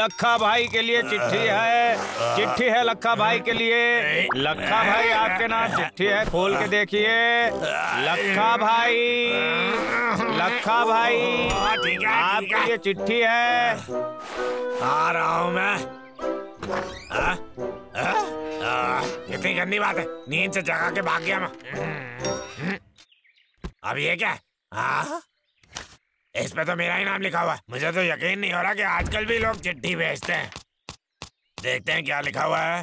लखा भाई के लिए चिट्ठी है चिट्ठी है लखा भाई के लिए लखा भाई आपके नाम चिट्ठी है, खोल के देखिए लखा भाई लखा भाई, आपके लिए चिट्ठी है आ रहा हूँ मैं आ? आ? आ? कितनी गंदी बात है नींद से जगा के भाग गया मैं अब ये क्या है? हाँ? इस पे तो मेरा ही नाम लिखा हुआ मुझे तो यकीन नहीं हो रहा कि आजकल भी लोग चिट्ठी भेजते हैं। देखते हैं क्या लिखा हुआ है।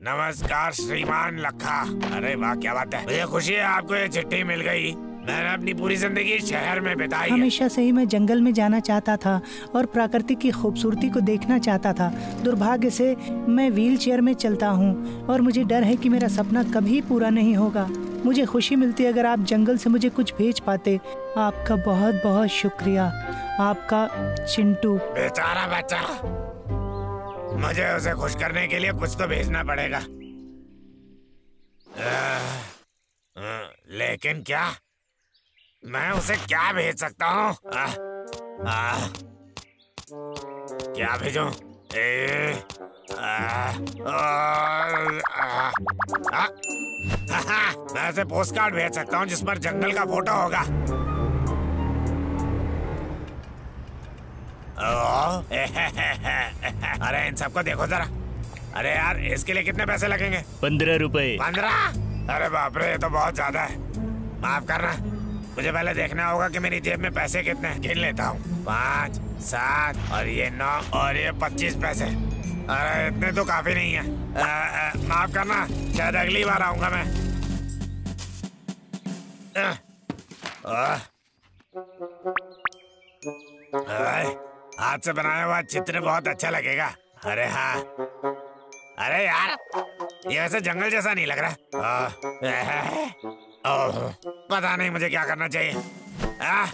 नमस्कार, श्रीमान लखा। अरे वाह, क्या बात है। मुझे खुशी है आपको ये चिट्ठी मिल गई। मैंने अपनी पूरी ज़िंदगी शहर में बिताई हमेशा से ही मैं जंगल में जाना चाहता था और प्राकृतिक की खूबसूरती को देखना चाहता था। दुर्भाग्य से मैं व्हील चेयर में चलता हूँ और मुझे डर है कि मेरा सपना कभी पूरा नहीं होगा। मुझे खुशी मिलती अगर आप जंगल से मुझे कुछ भेज पाते। आपका बहुत बहुत शुक्रिया। आपका चिंटू। बेचारा बच्चा। मुझे उसे खुश करने के लिए कुछ तो भेजना पड़ेगा। आह, लेकिन क्या? मैं उसे क्या भेज सकता हूँ? क्या भेजूं? ए, आह, आह, आह, आह, मैं ऐसे पोस्ट कार्ड भेज सकता हूँ जिस पर जंगल का फ़ोटो होगा। अरे इन सबको देखो जरा। अरे यार इसके लिए कितने पैसे लगेंगे? पंद्रह रुपए। पंद्रह? अरे बाप रे ये तो बहुत ज़्यादा है। माफ़ करना। मुझे पहले देखना होगा कि मेरी जेब में पैसे कितने हैं। गिन लेता हूँ। पाँच सात और ये नौ और ये पच्चीस पैसे। अरे इतने तो काफ़ी नहीं है। आ, आ, माफ़ करना शायद अगली बार आऊँगा मैं। आ, आ, हाथ से बनाया हुआ चित्र बहुत अच्छा लगेगा। अरे हाँ। अरे यार ये वैसे जंगल जैसा नहीं लग रहा। आ, ओह, पता नहीं मुझे क्या करना चाहिए। आ,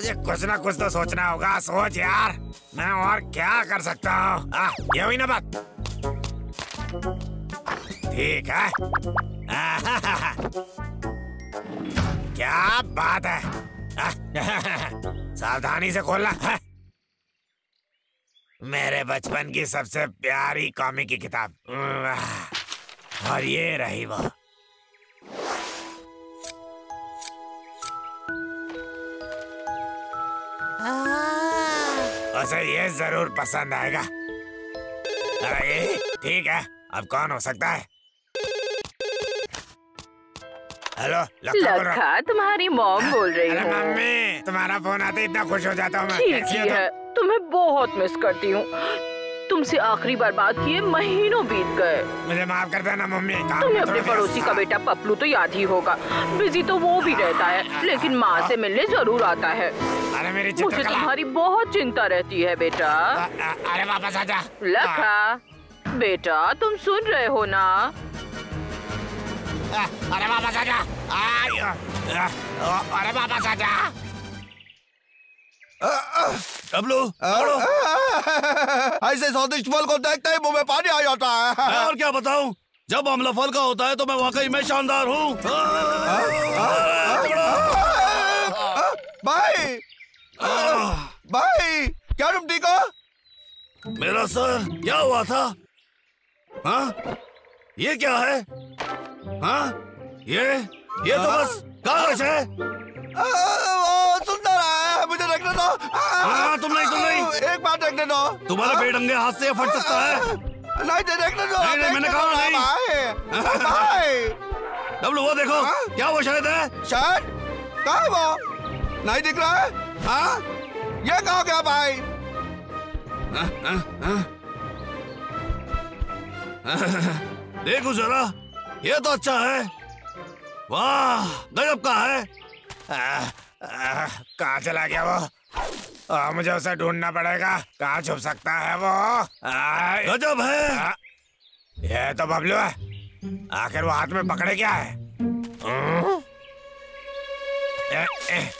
मुझे कुछ ना कुछ तो सोचना होगा। सोच यार। मैं और क्या कर सकता हूँ? ये हुई ना बात। ठीक है। क्या बात है? सावधानी से खोलना। मेरे बचपन की सबसे प्यारी कॉमिक की किताब। और ये रही वो। उसे ये ज़रूर पसंद आएगा। अरे ठीक है अब कौन हो सकता है? हेलो लखा तुम्हारी मॉम बोल रही है। मम्मी तुम्हारा फ़ोन आते इतना खुश हो जाता हूँ मैं। तुम्हें बहुत मिस करती हूँ। तुमसे आखिरी बार बात किए महीनों बीत गए। मुझे माफ़ कर देना मम्मी तुम्हें अपने पड़ोसी का बेटा पपलू तो याद ही होगा। बिज़ी तो वो भी रहता है लेकिन माँ से मिलने ज़रूर आता है। अरे मेरी मुझे तुम्हारी बहुत चिंता रहती है बेटा अ- अ- अरे वापस आजा लखा बेटा तुम सुन रहे हो ना अ- अरे वापस अ- अ- अरे वापस आजा डब्लू ऐसे स्वादिष्ट फल को देखते ही मुँह में पानी आ जाता मैं है और क्या बताऊँ जब मामला फल का होता है तो मैं वाकई में शानदार हूँ भाई भाई क्या तुम ठीक हो? मेरा सर क्या हुआ था? हाँ? ये क्या है? हाँ? ये? ये तो बस कागज़ है। आ, ओ, सुंदर है मुझे देखने दो आ, हाँ, तुम नहीं, तुम नहीं। एक बार देखने दो तुम्हारे बेढंगे हाथ से फट सकता है। नहीं नहीं, देखने दो नहीं, नहीं, मैंने कहा नहीं। भाई भाई। डब्लू वो देखो हाँ? क्या वो शायद है? शायद कहा वो? नहीं दिख रहा है? हाँ? ये कहा गया भाई? देखो जरा ये तो अच्छा है। वाह गजब का है। आ, आ, चला गया वो? आ, मुझे उसे ढूंढना पड़ेगा। कहा छुप सकता है वो? गजब है। आ, ये तो बबलू है। आखिर वो हाथ में पकड़े क्या है? हम्म? ए, ए, आ, आ,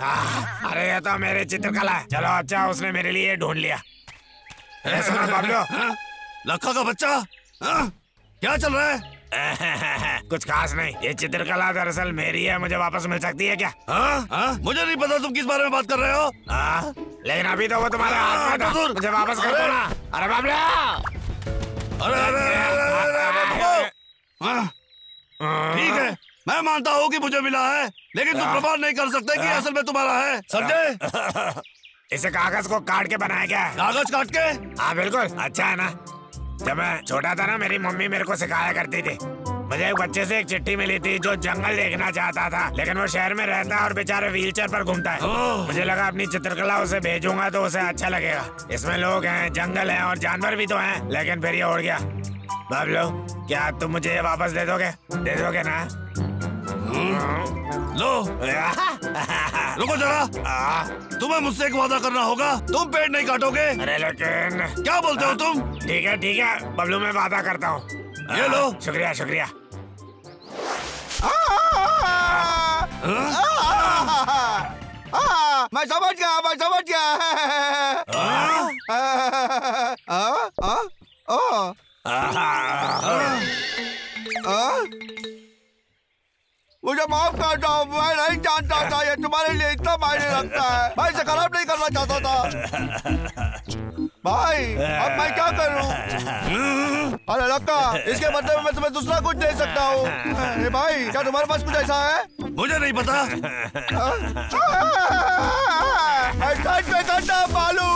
अरे ये तो मेरी चित्रकला है चलो अच्छा उसने मेरे लिए ढूंढ लिया सुनो बबलू हाँ? लखा का बच्चा हाँ? क्या चल रहा है कुछ खास नहीं ये चित्रकला दरअसल मेरी है मुझे वापस मिल सकती है क्या हाँ हाँ मुझे नहीं पता तुम किस बारे में बात कर रहे हो आ? लेकिन अभी तो वो तुम्हारे हाथ में था मुझे वापस कर दो ना अरे बाबला अरे। हाँ, ठीक है मैं मानता हूँ कि मुझे मिला है लेकिन तुम प्रमाण नहीं कर सकते कि असल में तुम्हारा है समझे? इसे कागज़ को काट के बनाया गया कागज़ काट के? हाँ बिल्कुल। अच्छा है ना? जब मैं छोटा था ना मेरी मम्मी मेरे को सिखाया करती थी। मुझे एक बच्चे से एक चिट्ठी मिली थी जो जंगल देखना चाहता था लेकिन वो शहर में रहता है और बेचारे व्हीलचेयर पर घूमता है। मुझे लगा अपनी चित्रकला उसे भेजूँगा तो उसे अच्छा लगेगा। इसमें लोग हैं जंगल है और जानवर भी तो हैं लेकिन फिर ये उड़ गया। बाबलो क्या तुम मुझे ये वापस दे दोगे? दे दोगे ना? लो। रुको जरा। तुम्हें मुझसे एक वादा करना होगा। तुम पेड़ नहीं काटोगे। अरे लेकिन क्या बोलते हो तुम? ठीक है ठीक है। बबलू मैं वादा करता हूँ। ये लो। शुक्रिया शुक्रिया। आ, मैं समझ गया मैं समझ गया। तुम्हारे लिए इतना मायने रखता है। भाई से खराब नहीं करना चाहता था। भाई अब मैं क्या करूँ? अरे लक्का इसके बदले में मैं तुम्हें दूसरा कुछ दे सकता हूँ। भाई क्या तुम्हारे पास कुछ ऐसा है? मुझे नहीं पता। बालू?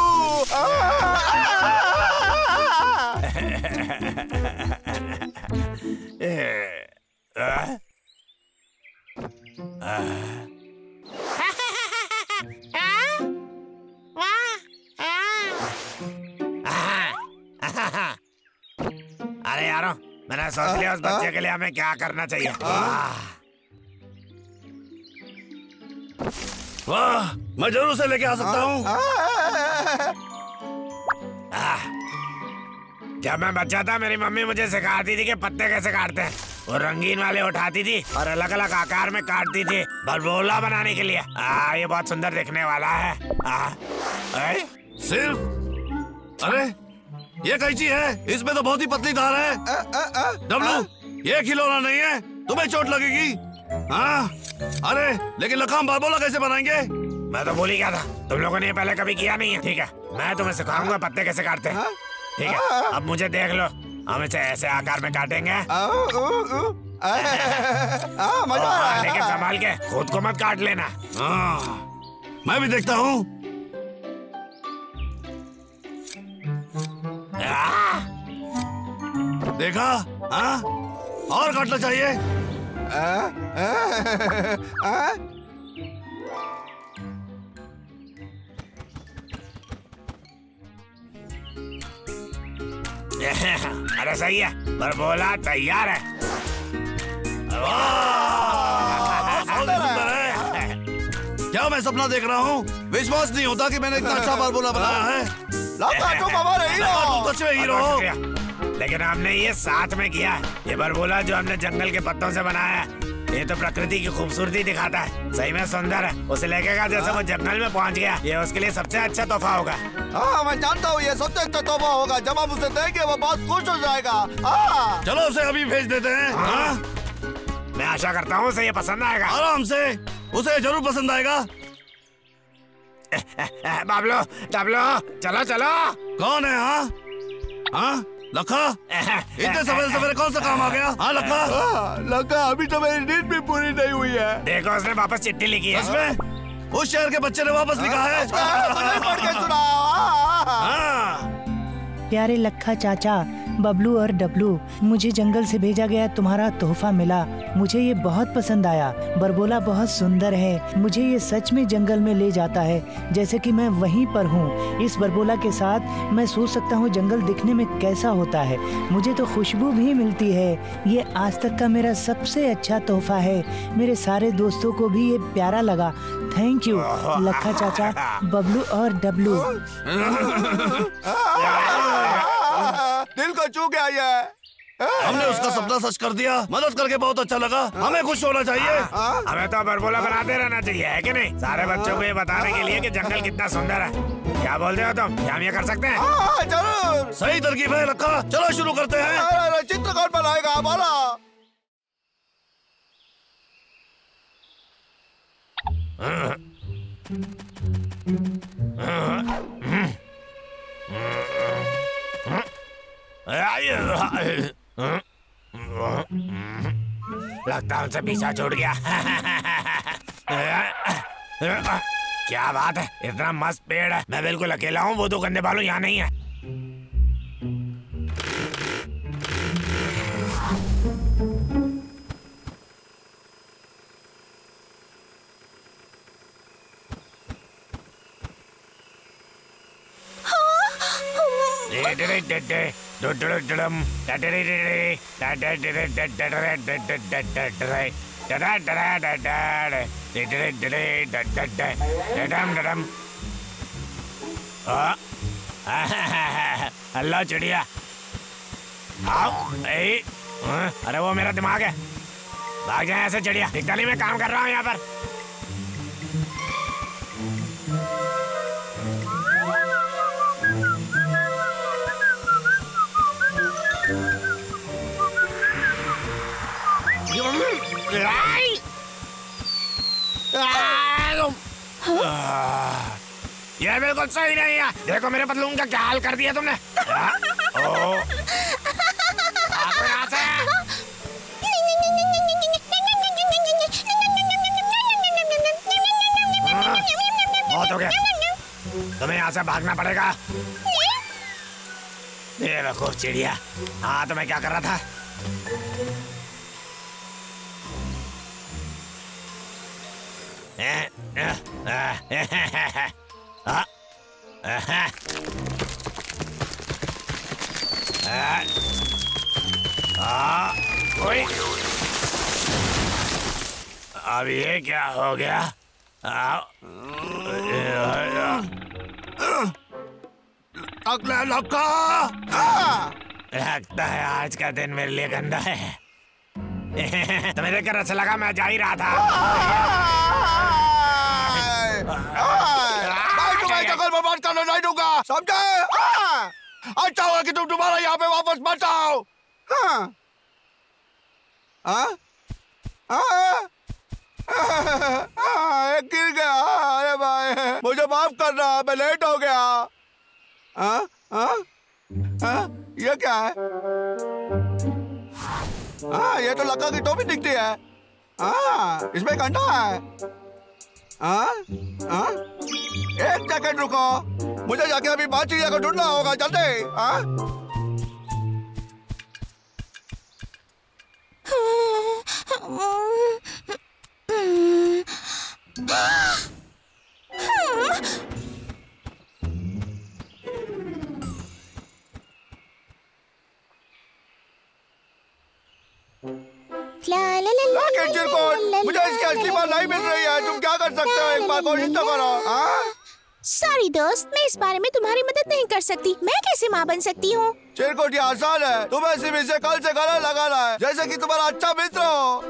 मैंने सोच लिया उस बच्चे के लिए हमें क्या करना चाहिए। वाह मैं ज़रूर उसे लेके आ सकता हूँ। जब मैं बच्चा था मेरी मम्मी मुझे सिखाती थी कि पत्ते कैसे काटते हैं। वो रंगीन वाले उठाती थी और अलग अलग आकार में काटती थी बलबोला बनाने के लिए। आ, ये बहुत सुंदर दिखने वाला है। आ, ऐ? सिर्फ़ अरे ये कैची है इसमें तो बहुत ही पतली धार है। डब्लू ये खिलौना नहीं है तुम्हें चोट लगेगी। हाँ अरे लेकिन लखाम बारबोला कैसे बनाएँगे? मैं तो भूल ही गया था। तुम लोगों ने पहले कभी किया नहीं है ठीक है? मैं तुम्हें सिखाऊँगा पत्ते कैसे काटते हैं। ठीक है अब मुझे देख लो हम इसे ऐसे आकार में काटेंगे। मज़ा आ हाँ, रहा लेकिन है संभाल के खुद को मत काट लेना। हाँ मैं भी देखता हूँ। आ, देखा हाँ और काटना चाहिए आ? आ? आ? अरे सही है पर बोला तैयार है क्या मैं सपना देख रहा हूँ विश्वास नहीं होता कि मैंने इतना अच्छा बारबोला बनाया है सच में हीरो लेकिन हमने ये साथ में किया। है ये बरबोला जो हमने जंगल के पत्तों से बनाया है। ये तो प्रकृति की खूबसूरती दिखाता है। सही में सुंदर है। उसे लेके जैसे वो जंगल में पहुँच गया। ये उसके लिए सबसे अच्छा तोहफा होगा। हाँ मैं जानता हूँ ये सबसे अच्छा तोहफा होगा। जब हम उसे देंगे वो बहुत खुश हो जाएगा। हाँ। चलो उसे अभी भेज देते हैं। हाँ? मैं आशा करता हूँ उसे ये पसंद आएगा। आराम से। उसे ज़रूर पसंद आएगा। बाबलो बाबलो चलो चलो। कौन है हाँ? हाँ? लखा? इतने सवेरे सवेरे कौन सा काम आ गया? हाँ लखा? लखा अभी तो मेरी नींद भी पूरी नहीं हुई है। देखो उसने वापस चिट्ठी लिखी है। इसमें उस शहर के बच्चे ने वापस लिखा है। प्यारे लखा चाचा, बबलू और डबलू, मुझे जंगल से भेजा गया तुम्हारा तोहफा मिला। मुझे ये बहुत पसंद आया। बरबोला बहुत सुंदर है। मुझे ये सच में जंगल में ले जाता है। जैसे कि मैं वहीं पर हूँ। इस बरबोला के साथ मैं सोच सकता हूँ जंगल दिखने में कैसा होता है। मुझे तो खुशबू भी मिलती है। ये आज तक का मेरा सबसे अच्छा तोहफा है। मेरे सारे दोस्तों को भी ये प्यारा लगा। थैंक यू लखा चाचा बबलू और डबलू। हाँ, दिल को छू गया ये। हमने उसका सपना सच कर दिया। मदद करके बहुत अच्छा लगा। हमें खुश होना चाहिए। हमें तो बरबोला बनाते रहना चाहिए है कि नहीं? सारे बच्चों को ये बताने के लिए कि जंगल कितना सुंदर है। क्या बोलते हो तुम? क्या हम ये कर सकते हैं? हाँ, ज़रूर। सही तरकीब है लखा। चलो शुरू करते हैं। चित्र कौन बनाएगा? बोलो। लगता उनसे पीछा छूट गया। क्या बात है? इतना मस्त पेड़ है। मैं बिल्कुल अकेला हूँ, वो दो गंदे बालू यहाँ नहीं है। अल्लाह चिड़िया। अरे वो मेरा दिमाग है। भाग जाए ऐसे चिड़िया दिखता में काम कर रहा हूँ यहाँ पर। ये बिल्कुल सही नहीं है। देखो मेरे पतलून का क्या हाल कर दिया तुमने। आ, ओ। से हाँ, बहुत हो गया। तुम्हें यहाँ से भागना पड़ेगा। ये रखो चिड़िया। हाँ तो मैं क्या कर रहा था? ओए अब ये क्या हो गया? आ, अगला लक्का लगता है आज का दिन मेरे लिए गंदा है। तुम्हें देखकर अच्छा लगा मैं जा ही रहा था। भाई तुम्हें जगह बर्बाद करने नहीं दूँगा समझे? हाँ। अच्छा होगा कि तुम तुम्हारा यहाँ पे वापस मत आओ। हाँ। हाँ? गिर गया। अरे भाई मुझे माफ़ करना मैं लेट हो गया। हाँ? हाँ? हाँ? ये क्या है? हाँ ये तो लक्का की टोपी दिखती है। हाँ इसमें अंडा है। हाँ आ? एक सेकंड रुको। मुझे जाके अभी बात चिड़िया को ढूंढना होगा जल्दी। हाँ कोशिश तो करो सॉरी दोस्त मैं इस बारे में तुम्हारी मदद नहीं कर सकती। मैं कैसे माँ बन सकती हूँ? चिरकुट आसान है? तुम्हें सिर्फ़ इसे कल से गला लगाना है जैसे कि तुम्हारा अच्छा मित्र हो।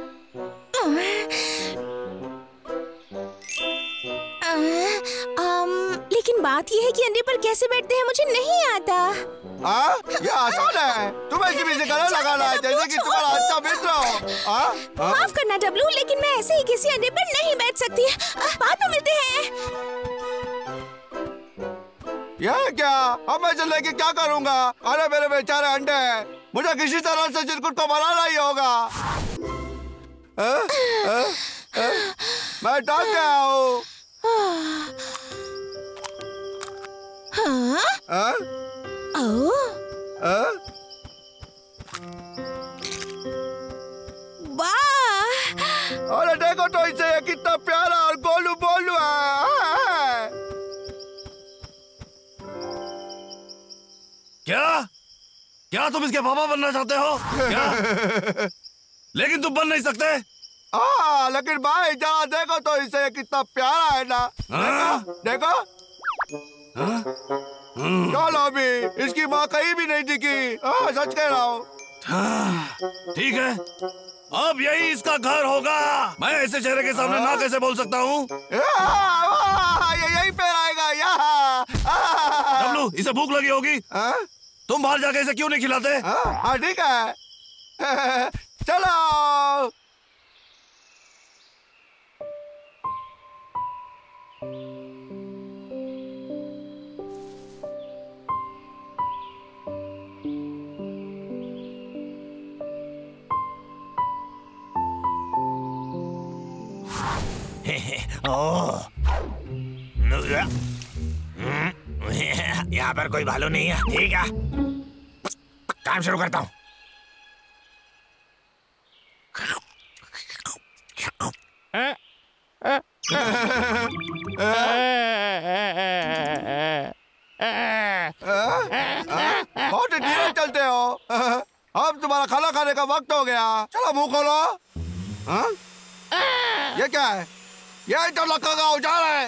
लेकिन बात यह है कि अंडे पर कैसे बैठते हैं मुझे नहीं आता। हाँ ये आसान है तुम्हें इसे गला लगाना है जैसे कि तुम्हारा अच्छा मित्र हो माफ़ करना डब्लू लेकिन मैं ऐसे ही किसी अंडे पर नहीं बैठ सकती बाद में मिलते हैं ये क्या अब मैं इसे लेके क्या करूँगा अरे मेरे बेचारे अंडे हैं मुझे किसी तरह से चिरकुट को बनाना ही होगा हाँ? हाँ? हाँ? मैं डर गया हूँ हाँ? अरे देखो तो इसे ये कितना प्यारा और गोलू बोलू है क्या क्या तुम इसके पापा बनना चाहते हो क्या लेकिन तुम बन नहीं सकते हाँ लेकिन भाई जरा देखो तो इसे ये कितना प्यारा है ना हाँ? देखो चलो अभी इसकी माँ कहीं भी नहीं दिखी हाँ सच कह रहा हूँ। हाँ, ठीक है। अब यही इसका घर होगा। मैं ऐसे चेहरे के सामने ना कैसे बोल सकता हूँ? आ, यहीं पे रहेगा यहाँ आ, इसे भूख लगी होगी। हाँ? तुम बाहर जाके इसे क्यों नहीं खिलाते? हाँ हाँ, ठीक है। चलो। यहाँ पर कोई भालू नहीं है। ठीक है। काम शुरू करता हूँ। बहुत धीरे चलते हो। अब तुम्हारा खाना खाने का वक्त हो गया। चलो मुँह खोलो। हाँ? ये क्या है? ये तो लक्का का औज़ार है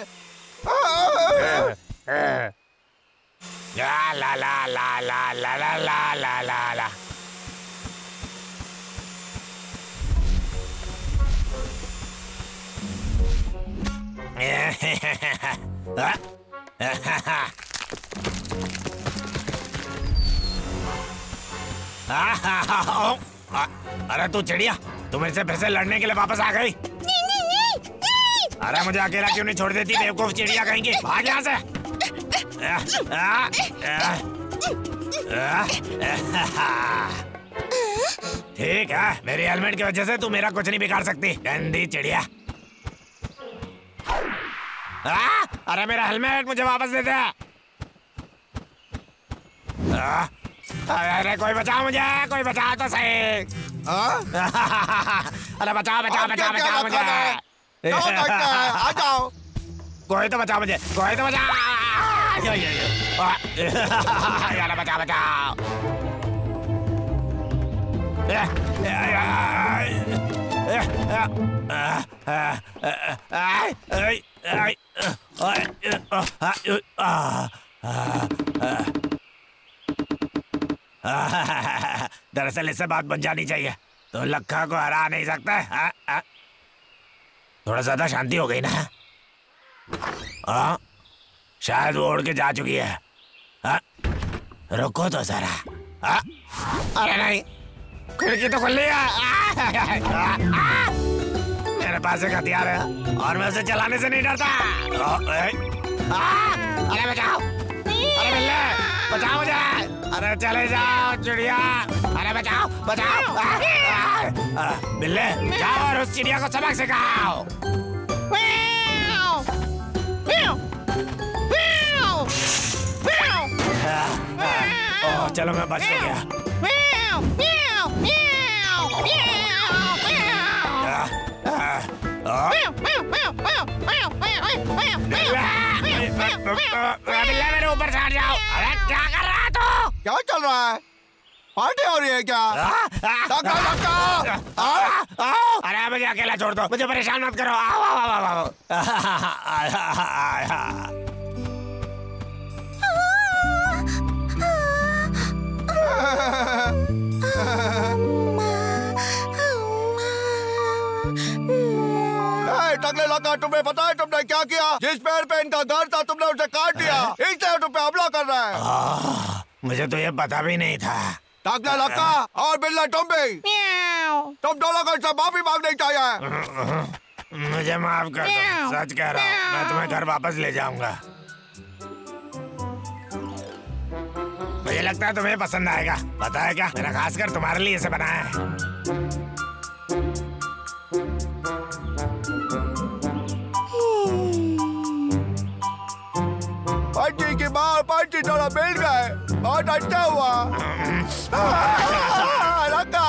ला ला ला ला ला ला ला ला ला ला ला अरे तू चिड़िया तू मेरे फिर से लड़ने के लिए वापस आ गई। अरे मुझे अकेला क्यों नहीं छोड़ देती? बेवकूफ़ चिड़िया कहेंगे। भाग यहाँ से। ठीक है मेरी हेलमेट की वजह से तू मेरा कुछ नहीं बिगाड़ सकती गंदी चिड़िया। आ, अरे मेरा हेलमेट मुझे वापस दे दे। अरे कोई बचाओ मुझे कोई बचाओ तो सही। हाँ? अरे बचाओ बचाओ बचाओ बचाओ मुझे। आ जाओ गोहे तो बचाओ मुझे गोहे तो बचाओ यार बचाओ दरअसल इससे बात बन जानी चाहिए तो लखा को हरा नहीं सकता थोड़ा ज़्यादा शांति हो गई ना? हाँ शायद वो उड़ के जा चुकी है। हाँ? रुको तो जरा? अरे नहीं खिड़की तो खुल है। आ, आ, आ, आ, मेरे पास एक हथियार है और मैं उसे चलाने से नहीं डरता। आ, आ, अरे बचाओ। अरे बचाओ मुझे। अरे चले जाओ चिड़िया। अरे बचाओ बचाओ। बिल्ले जाओ और उस चिड़िया को सबक सिखाओ। ओह, चलो मैं बच गया। मेरे ऊपर चढ़ जाओ। अरे क्या कर क्या चल रहा है? पार्टी हो रही है क्या? अरे मुझे अकेला छोड़ दो मुझे परेशान मत करो। आओ आओ आओ आओ टकले लगा तुमने पता है तुमने क्या किया? जिस पेड़ पे इनका घर था तुमने उसे काट दिया इसलिए तुम पे हमला कर रहा है। मुझे तो ये पता भी नहीं था। टकले लगा और बिल्ला तुम भी तुम दोनों को इससे माफ़ी मांगनी चाहिए। मुझे माफ़ कर दो सच कह रहा हूँ मैं तुम्हें घर वापस ले जाऊँगा। मुझे लगता है तुम्हें पसंद आएगा। पता है क्या? मैंने खासकर तुम्हारे लिए इसे बनाया है। पंची की मार पंची थोड़ा मिल गए। बहुत डरता हुआ। रखा।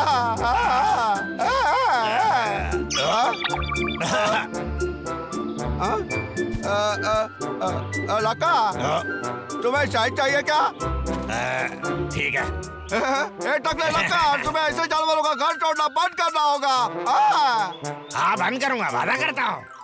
लका तुम्हें शायद चाहिए क्या? ठीक है। ए टकले लका तुम्हें ऐसे जानवरों का घर छोड़ना बंद करना होगा। हाँ, हाँ बंद करूँगा वादा करता हूँ।